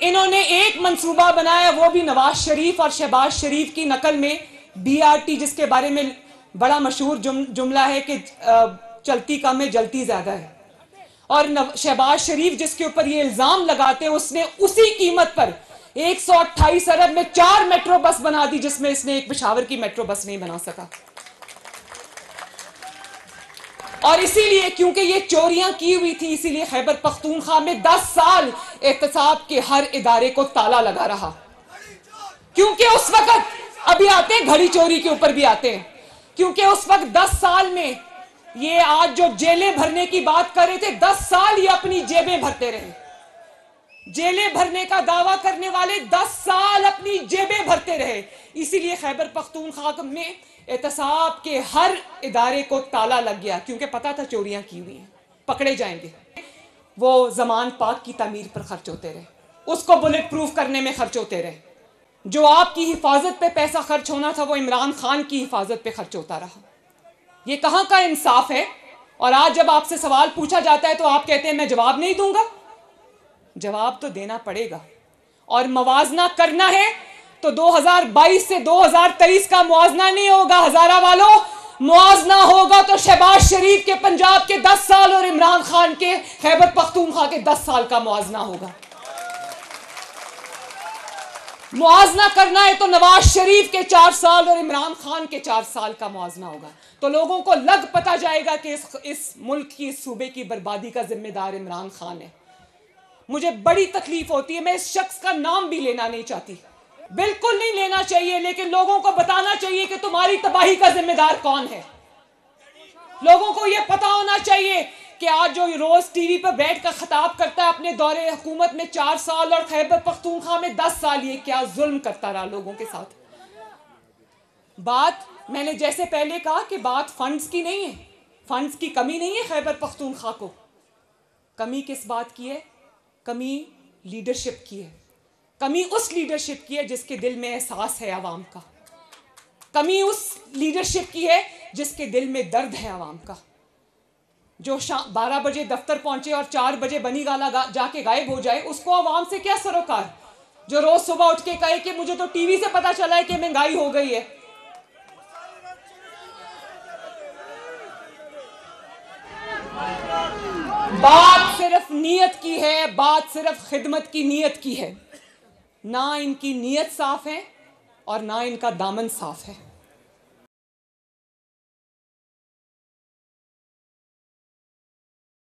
इन्होंने एक मंसूबा बनाया वो भी नवाज़ शरीफ और शहबाज शरीफ की नकल में। बीआरटी जिसके बारे में बड़ा मशहूर जुम, जुमला है कि चलती कम है जलती ज़्यादा है। और शहबाज शरीफ जिसके ऊपर ये इल्ज़ाम लगाते हैं उसने उसी कीमत पर 128 अरब में चार मेट्रो बस बना दी जिसमें इसने एक पिशावर की मेट्रो बस नहीं बना सका। और इसीलिए क्योंकि ये चोरियाँ की हुई थी, इसीलिए खैबर पख्तूनख्वा में 10 साल एहतसाब के हर इदारे को ताला लगा रहा। क्योंकि उस वक्त अभी आते हैं, घड़ी चोरी के ऊपर भी आते हैं। क्योंकि उस वक्त 10 साल में ये आज जो जेलें भरने की बात कर रहे थे 10 साल ये अपनी जेबें भरते रहे। जेलें भरने का दावा करने वाले 10 साल अपनी जेबें भरते रहे। इसीलिए खैबर पख्तूनख्वा में एहतसाब के हर इदारे को ताला लग गया, क्योंकि पता था चोरियाँ की हुई हैं। पकड़े जाएँगे। वो जमान पाक की तमीर पर खर्च होते रहे। उसको बुलेट प्रूफ करने में खर्च होते रहे। जो आपकी हिफाजत पे पैसा खर्च होना था, वो इमरान खान की हिफाजत पे खर्च होता रहा। ये कहाँ का इंसाफ है? और आज जब आपसे सवाल पूछा जाता है तो आप कहते हैं, मैं जवाब नहीं दूँगा? जवाब तो देना पड़ेगा। और मवाजना करना है तो 2022 से 2023 का मुआवजना नहीं होगा, हजारा वालों। मुआवजना होगा तो शहबाज शरीफ के पंजाब के 10 साल और इमरान खान के, खैबर पख्तूनख्वा के 10 साल का मुआवजना होगा। मुआवजना करना है तो नवाज़ शरीफ के चार साल और इमरान खान के चार साल का मुआवजना होगा। तो लोगों को लग पता जाएगा कि इस इस मुल्क की, इस सूबे की बर्बादी का जिम्मेदार इमरान खान है। मुझे बड़ी तकलीफ़ होती है, मैं इस शख्स का नाम भी लेना नहीं चाहती। बिल्कुल नहीं लेना चाहिए, लेकिन लोगों को बताना चाहिए कि तुम्हारी तबाही का जिम्मेदार कौन है। लोगों को यह पता होना चाहिए कि आज जो रोज टीवी पर बैठ कर खताब करता है, अपने दौरे हुकूमत में चार साल और खैबर पख्तूनख्वा में दस साल, ये क्या जुल्म करता रहा लोगों के साथ। बात, मैंने जैसे पहले कहा कि बात फंड्स की नहीं है। फंड्स की कमी नहीं है खैबर पख्तूनखा को। कमी किस बात की है? कमी लीडरशिप की है। कमी उस लीडरशिप की है जिसके दिल में एहसास है आवाम का। कमी उस लीडरशिप की है जिसके दिल में दर्द है आवाम का। जो शाम बारह बजे दफ्तर पहुँचे और चार बजे बनी गाला गा, जाके गायब हो जाए उसको आवाम से क्या सरोकार? जो रोज सुबह उठ के कहे कि मुझे तो टीवी से पता चला है कि महँगाई हो गई है। बात सिर्फ़ नीयत की है, बात सिर्फ़ खिदमत की नीयत की है। ना इनकी नीयत साफ़ है और ना इनका दामन साफ़ है।